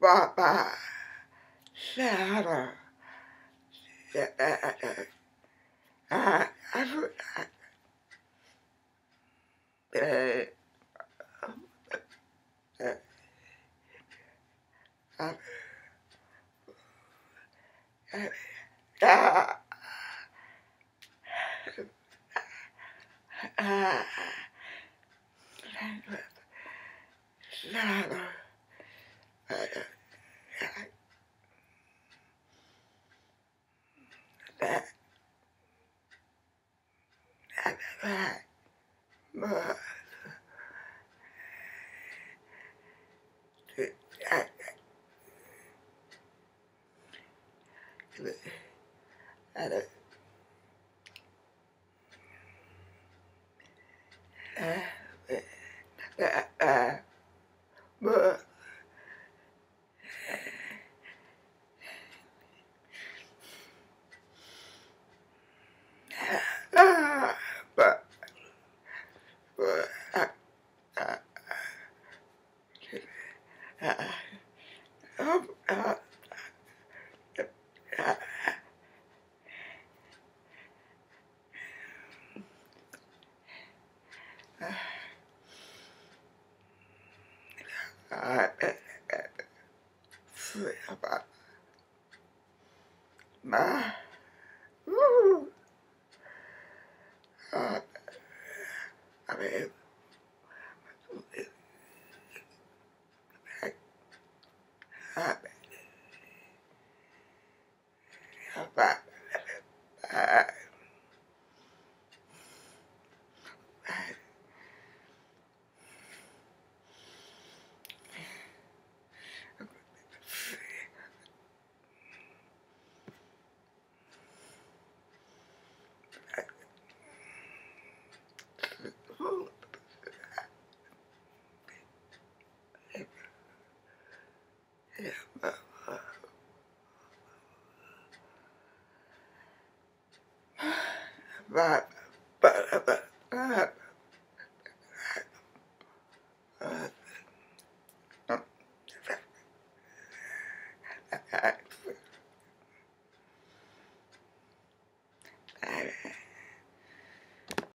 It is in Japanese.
Baba, Sarah, I, I, I, that. man. Uh, Woo. But, but, uh,